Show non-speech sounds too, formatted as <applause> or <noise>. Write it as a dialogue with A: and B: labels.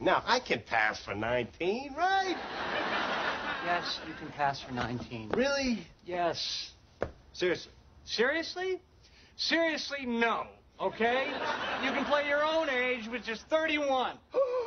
A: Now, I can pass for 19, right?
B: Yes, you can pass for 19.
A: Really?
B: Yes.
A: Seriously.
B: Seriously? Seriously, no. Okay? You can play your own age, which is 31. <gasps> <laughs>